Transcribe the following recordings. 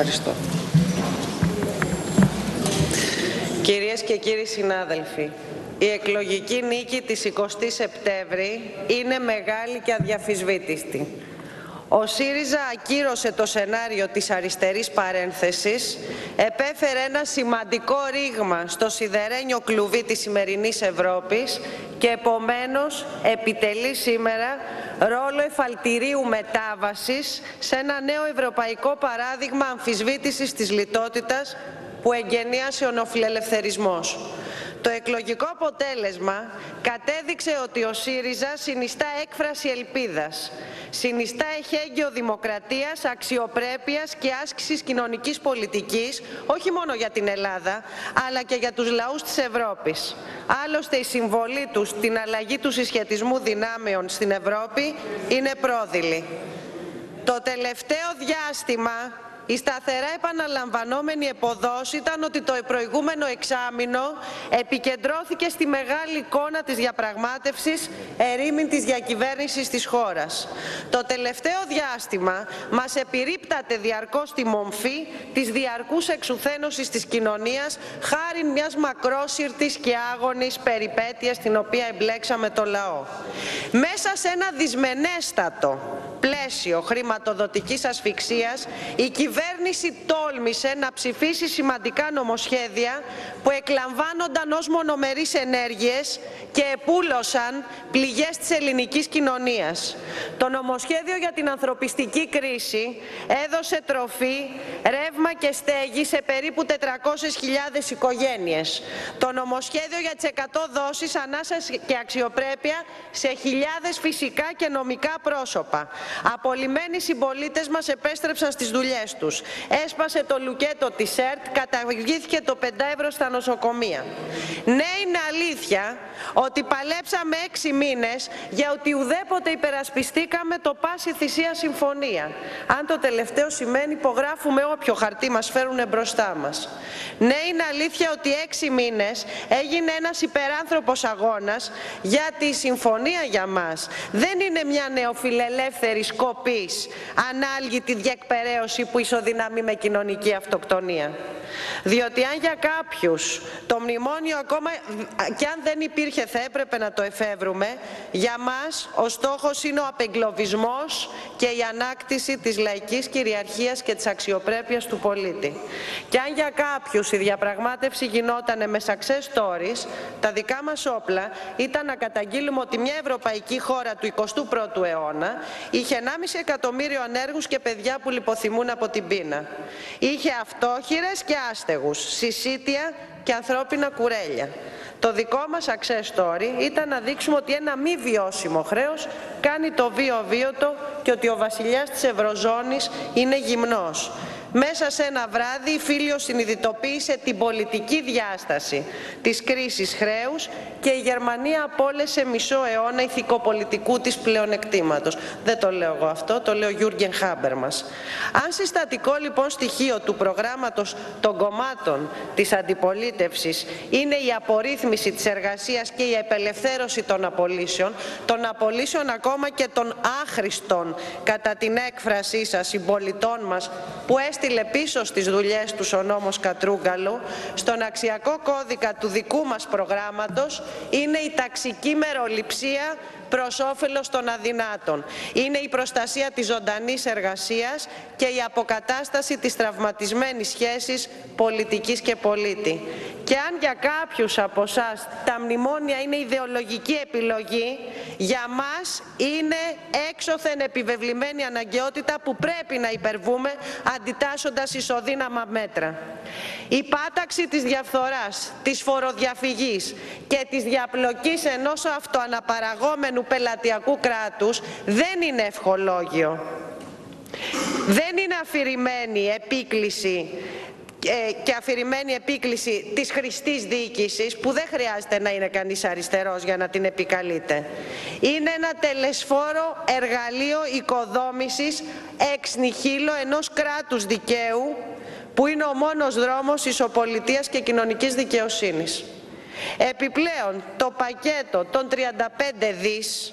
Ευχαριστώ. Κυρίες και κύριοι συνάδελφοι, η εκλογική νίκη της 20 Σεπτέμβρη είναι μεγάλη και αδιαφυσβήτηστη. Ο ΣΥΡΙΖΑ ακύρωσε το σενάριο της αριστερής παρένθεσης, επέφερε ένα σημαντικό ρήγμα στο σιδερένιο κλουβί της σημερινής Ευρώπης και επομένως επιτελεί σήμερα ρόλο εφαλτηρίου μετάβασης σε ένα νέο ευρωπαϊκό παράδειγμα αμφισβήτησης της λιτότητας που εγγενίασε ο νοφιλελευθερισμός. Το εκλογικό αποτέλεσμα κατέδειξε ότι ο ΣΥΡΙΖΑ συνιστά έκφραση ελπίδας, συνιστά εχέγγυο δημοκρατίας, αξιοπρέπειας και άσκησης κοινωνικής πολιτικής, όχι μόνο για την Ελλάδα, αλλά και για τους λαούς της Ευρώπης. Άλλωστε η συμβολή τους στην αλλαγή του συσχετισμού δυνάμεων στην Ευρώπη είναι πρόδειλη. Το τελευταίο διάστημα η σταθερά επαναλαμβανόμενη εποδόση ήταν ότι το προηγούμενο εξάμεινο επικεντρώθηκε στη μεγάλη εικόνα της διαπραγμάτευσης ερήμην της διακυβέρνησης της χώρας. Το τελευταίο διάστημα μας επιρρύπταται διαρκώς τη μομφή της διαρκούς εξουθένωσης της κοινωνίας χάρη μιας μακρόσυρτης και άγωνης περιπέτειας στην οποία εμπλέξαμε το λαό. Μέσα σε ένα δυσμενέστατο πλαίσιο χρηματοδοτικής ασφυξίας η κυβέρνηση τόλμησε να ψηφίσει σημαντικά νομοσχέδια που εκλαμβάνονταν ως μονομερείς ενέργειες και επούλωσαν πληγές της ελληνικής κοινωνίας. Το νομοσχέδιο για την ανθρωπιστική κρίση έδωσε τροφή, ρεύμα και στέγη σε περίπου 400.000 οικογένειες. Το νομοσχέδιο για τις 100 δόσεις ανάσας και αξιοπρέπεια σε χιλιάδες φυσικά και νομικά πρόσωπα. Απολυμμένοι συμπολίτες μας επέστρεψαν στις δουλειές τους. Έσπασε το λουκέτο της ΕΡΤ, καταργήθηκε το 5 ευρώ στα νοσοκομεία. Ναι, είναι αλήθεια ότι παλέψαμε έξι μήνες για ότι ουδέποτε υπερασπιστήκαμε το πάση θυσία συμφωνία. Αν το τελευταίο σημαίνει υπογράφουμε όποιο χαρτί μας φέρουν μπροστά μας. Ναι, είναι αλήθεια ότι έξι μήνες έγινε ένας υπεράνθρωπος αγώνας γιατί η συμφωνία για μας δεν είναι μια νεοφιλελεύθερη σκοπής ανάλγητη διεκπαιρέωση που ισοδυναμεί με κοινωνική αυτοκτονία. Διότι αν για κάποιους το μνημόνιο ακόμα και αν δεν υπήρχε θα έπρεπε να το εφεύρουμε, για μας ο στόχος είναι ο απεγκλωβισμός και η ανάκτηση της λαϊκής κυριαρχίας και της αξιοπρέπειας του πολίτη. Και αν για κάποιους η διαπραγμάτευση γινόταν με success stories, τα δικά μας όπλα ήταν να καταγγείλουμε ότι μια ευρωπαϊκή χώρα του 21ου αιώνα είχε 1,5 εκατομμύριο ανέργους και παιδιά που λιποθυμούν από την πείνα. Είχε αυτόχειρες και άστεγους, συσίτια και ανθρώπινα κουρέλια. Το δικό μας success story ήταν να δείξουμε ότι ένα μη βιώσιμο χρέος κάνει το βίο βίωτο και ότι ο βασιλιάς της Ευρωζώνης είναι γυμνός. Μέσα σε ένα βράδυ η Φίλιο συνειδητοποίησε την πολιτική διάσταση της κρίσης χρέους και η Γερμανία απόλυσε μισό αιώνα ηθικοπολιτικού της πλεονεκτήματος. Δεν το λέω εγώ αυτό, το λέω Γιούργεν Χάμπερ μας. Αν συστατικό λοιπόν στοιχείο του προγράμματος των κομμάτων της αντιπολίτευσης είναι η απορρίθμιση της εργασίας και η επελευθέρωση των απολύσεων, των απολύσεων ακόμα και των άχρηστων κατά την έκφρασή σας συμπολιτών μας που έστειλε πίσω στις δουλειές τους ο νόμος Κατρούγκαλου, στον αξιακό κώδικα του δικού μας προγράμματος είναι η ταξική μεροληψία προς όφελος των αδυνάτων. Είναι η προστασία της ζωντανής εργασίας και η αποκατάσταση της τραυματισμένης σχέσης πολιτικής και πολίτη. Και αν για κάποιους από εσάς τα μνημόνια είναι ιδεολογική επιλογή, για μας είναι έξωθεν επιβεβλημένη αναγκαιότητα που πρέπει να υπερβούμε αντιτάσσοντας ισοδύναμα μέτρα. Η πάταξη της διαφθοράς, της φοροδιαφυγής και της διαπλοκής ενός αυτοαναπαραγόμενου πελατειακού κράτους δεν είναι ευχολόγιο. Δεν είναι αφηρημένη επίκληση ε, και αφηρημένη επίκληση της χρηστής διοίκησης που δεν χρειάζεται να είναι κανείς αριστερός για να την επικαλείται. Είναι ένα τελεσφόρο εργαλείο οικοδόμησης εξ νυχίλο ενός κράτους δικαίου που είναι ο μόνος δρόμος ισοπολιτείας και κοινωνικής δικαιοσύνης. Επιπλέον, το πακέτο των 35 δις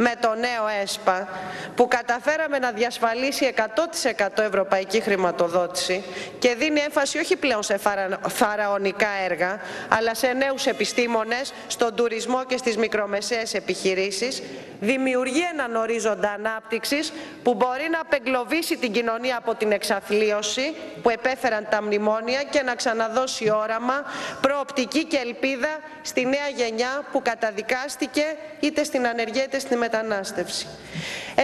με το νέο ΕΣΠΑ που καταφέραμε να διασφαλίσει 100% ευρωπαϊκή χρηματοδότηση και δίνει έμφαση όχι πλέον σε φαραωνικά έργα αλλά σε νέους επιστήμονες, στον τουρισμό και στις μικρομεσαίες επιχειρήσεις δημιουργεί έναν ορίζοντα ανάπτυξης που μπορεί να απεγκλωβίσει την κοινωνία από την εξαθλίωση που επέφεραν τα μνημόνια και να ξαναδώσει όραμα, προοπτική και ελπίδα στη νέα γενιά που καταδικάστηκε είτε στην ανεργία είτε στη μετανάστευση.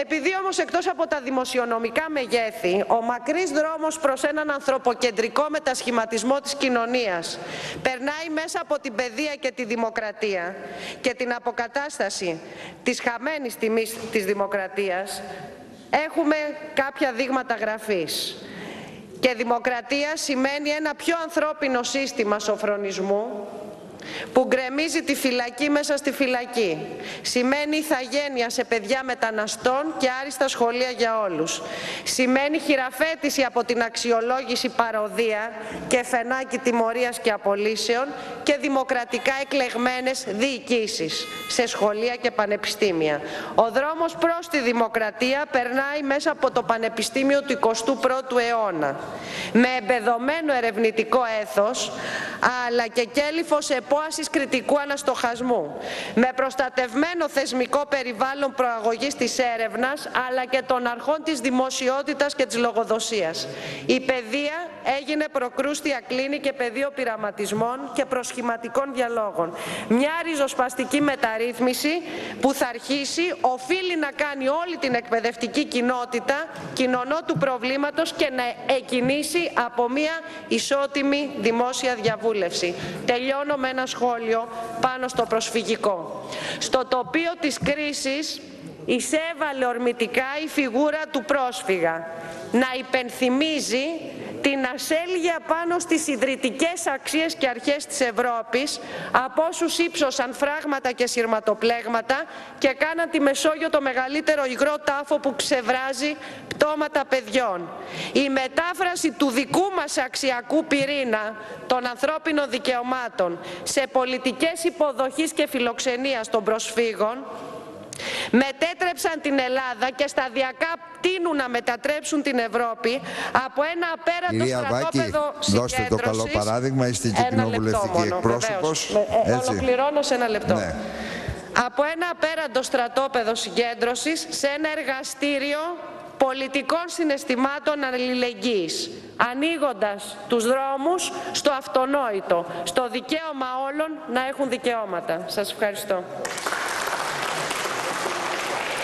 Επειδή όμως εκτός από τα δημοσιονομικά μεγέθη, ο μακρύς δρόμος προς έναν ανθρωποκεντρικό μετασχηματισμό της κοινωνίας περνάει μέσα από την παιδεία και τη δημοκρατία και την αποκατάσταση της χαμένης τιμής της δημοκρατίας, έχουμε κάποια δείγματα γραφής. Και δημοκρατία σημαίνει ένα πιο ανθρώπινο σύστημα σοφρονισμού, που γκρεμίζει τη φυλακή μέσα στη φυλακή. Σημαίνει ηθαγένεια σε παιδιά μεταναστών και άριστα σχολεία για όλους. Σημαίνει χειραφέτηση από την αξιολόγηση παροδία και φαινάκι τιμωρίας και απολύσεων και δημοκρατικά εκλεγμένες διοικήσεις σε σχολεία και πανεπιστήμια. Ο δρόμος προς τη δημοκρατία περνάει μέσα από το Πανεπιστήμιο του 21ου αιώνα. Με εμπεδομένο ερευνητικό έθος, αλλά και κέλυφος επόασης κριτικού αναστοχασμού, με προστατευμένο θεσμικό περιβάλλον προαγωγής της έρευνας, αλλά και των αρχών της δημοσιότητας και της λογοδοσίας. Η παιδεία έγινε προκρούστια κλίνη και πεδίο πειραματισμών και προσχηματικών διαλόγων. Μια ριζοσπαστική μεταρρύθμιση που θα αρχίσει οφείλει να κάνει όλη την εκπαιδευτική κοινότητα κοινωνό του προβλήματος και να εκκινήσει από μια ισότιμη δημόσια διαβούλευση. Τελειώνω με ένα σχόλιο πάνω στο προσφυγικό. Στο τοπίο της κρίσης εισέβαλε ορμητικά η φιγούρα του πρόσφυγα να υπενθυμίζει την ασέλγεια πάνω στις ιδρυτικές αξίες και αρχές της Ευρώπης από όσους ύψωσαν φράγματα και σειρματοπλέγματα και κάναν τη Μεσόγειο το μεγαλύτερο υγρό τάφο που ξεβράζει πτώματα παιδιών. Η μετάφραση του δικού μας αξιακού πυρήνα των ανθρώπινων δικαιωμάτων σε πολιτικές υποδοχής και φιλοξενίας των προσφύγων μετέτρεψαν την Ελλάδα και σταδιακά τείνουν να μετατρέψουν την Ευρώπη από ένα απέραντο Κυρία στρατόπεδο Βάκη, δώστε το καλό παράδειγμα, είστε και κοινοβουλευτική εκπρόσωπος. Ε, ολοκληρώνω σε ένα λεπτό. Ναι. Από ένα απέραντο στρατόπεδο συγκέντρωσης σε ένα εργαστήριο πολιτικών συναισθημάτων αλληλεγγύης, ανοίγοντας τους δρόμους στο αυτονόητο, στο δικαίωμα όλων να έχουν δικαιώματα. Σας ευχαριστώ.